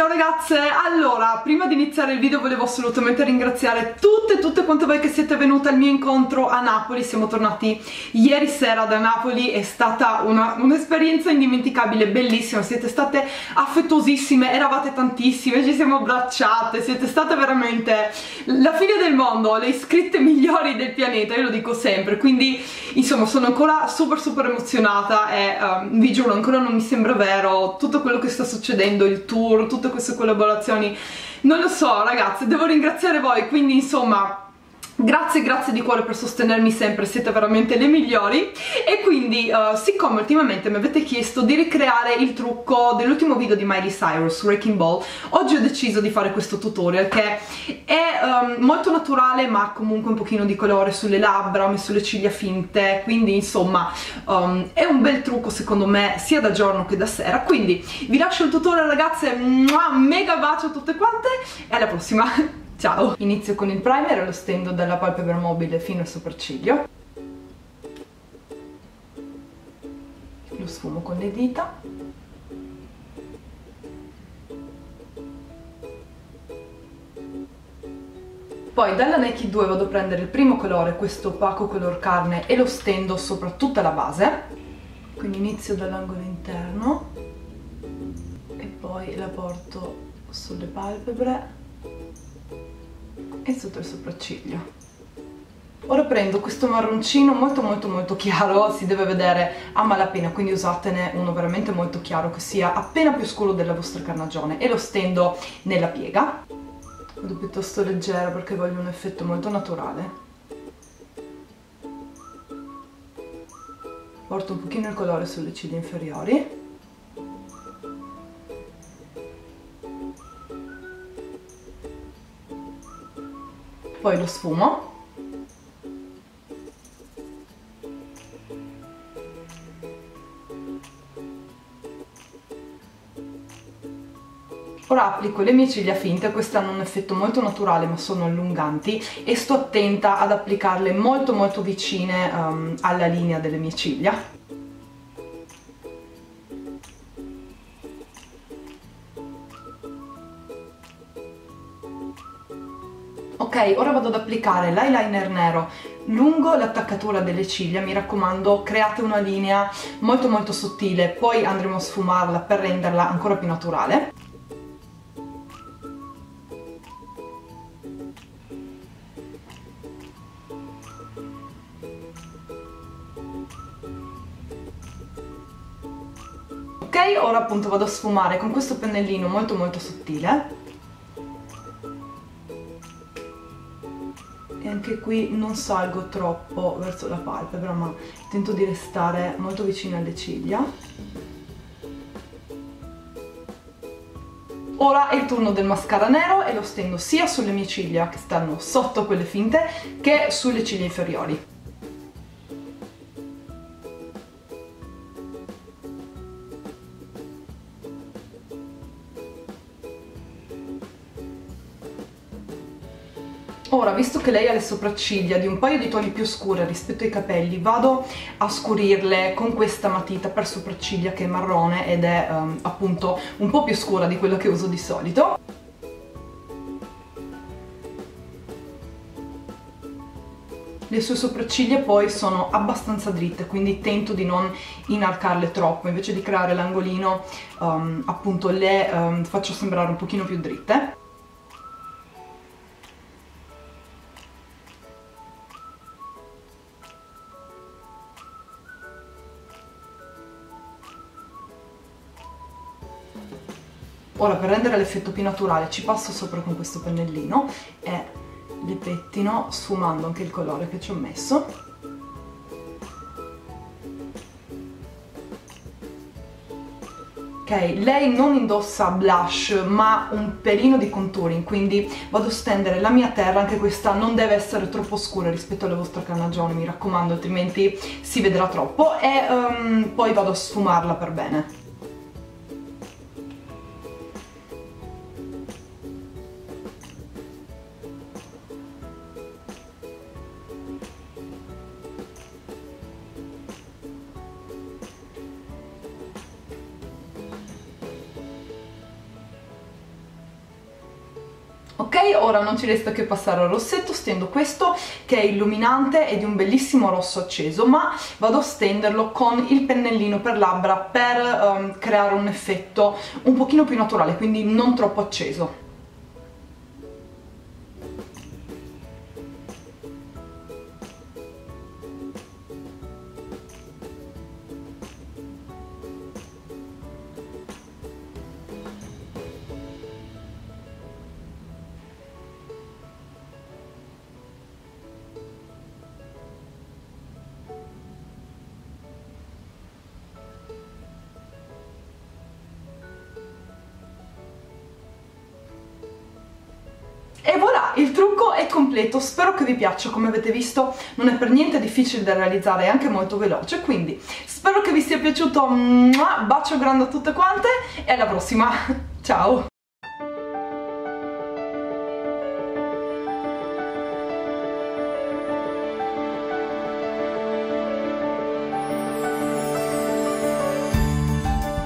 Ciao ragazze, allora prima di iniziare il video volevo assolutamente ringraziare tutte tutte quante voi che siete venute al mio incontro a Napoli, siamo tornati ieri sera da Napoli, è stata un'esperienza un indimenticabile, bellissima, siete state affettuosissime, eravate tantissime, ci siamo abbracciate, siete state veramente la fine del mondo, le iscritte migliori del pianeta, io lo dico sempre, quindi insomma sono ancora super super emozionata e um, vi giuro ancora non mi sembra vero tutto quello che sta succedendo, il tour, tutto queste collaborazioni. Non lo so ragazze devo ringraziare voi quindi insomma Grazie, grazie di cuore per sostenermi sempre, siete veramente le migliori. E quindi uh, siccome ultimamente mi avete chiesto di ricreare il trucco dell'ultimo video di Miley Cyrus, Wrecking Ball, oggi ho deciso di fare questo tutorial che è um, molto naturale ma comunque un pochino di colore sulle labbra, ho messo le ciglia finte, quindi insomma um, è un bel trucco secondo me sia da giorno che da sera, quindi vi lascio il tutorial ragazze, mega bacio a tutte quante e alla prossima! Ciao! Inizio con il primer e lo stendo dalla palpebra mobile fino al sopracciglio. Lo sfumo con le dita. Poi dalla Nike 2 vado a prendere il primo colore, questo opaco color carne, e lo stendo sopra tutta la base. Quindi inizio dall'angolo interno e poi la porto sulle palpebre e sotto il sopracciglio. Ora prendo questo marroncino molto molto molto chiaro si deve vedere a malapena quindi usatene uno veramente molto chiaro che sia appena più scuro della vostra carnagione e lo stendo nella piega. Vado piuttosto leggera perché voglio un effetto molto naturale. Porto un pochino il colore sulle ciglia inferiori poi lo sfumo Ora applico le mie ciglia finte, queste hanno un effetto molto naturale ma sono allunganti e sto attenta ad applicarle molto molto vicine um, alla linea delle mie ciglia. Ok ora vado ad applicare l'eyeliner nero lungo l'attaccatura delle ciglia mi raccomando create una linea molto molto sottile poi andremo a sfumarla per renderla ancora più naturale. Ok ora appunto vado a sfumare con questo pennellino molto molto sottile e anche qui non salgo troppo verso la palpebra ma tento di restare molto vicino alle ciglia. Ora è il turno del mascara nero e lo stendo sia sulle mie ciglia che stanno sotto quelle finte che sulle ciglia inferiori Ora, visto che lei ha le sopracciglia di un paio di toni più scure rispetto ai capelli, vado a scurirle con questa matita per sopracciglia che è marrone ed è um, appunto un po' più scura di quello che uso di solito. le sue sopracciglia poi sono abbastanza dritte quindi tento di non inarcarle troppo invece di creare l'angolino um, appunto le um, faccio sembrare un pochino più dritte Ora per rendere l'effetto più naturale ci passo sopra con questo pennellino e le pettino sfumando anche il colore che ci ho messo. Ok, lei non indossa blush ma un pelino di contouring, quindi vado a stendere la mia terra, anche questa non deve essere troppo scura rispetto alla vostra carnagione, mi raccomando, altrimenti si vedrà troppo, e um, poi vado a sfumarla per bene. Ok, ora non ci resta che passare al rossetto, stendo questo che è illuminante e di un bellissimo rosso acceso, ma vado a stenderlo con il pennellino per labbra per um, creare un effetto un pochino più naturale, quindi non troppo acceso. E voilà, il trucco è completo, spero che vi piaccia, come avete visto. Non è per niente difficile da realizzare, è anche molto veloce, quindi spero che vi sia piaciuto, bacio grande a tutte quante e alla prossima, ciao!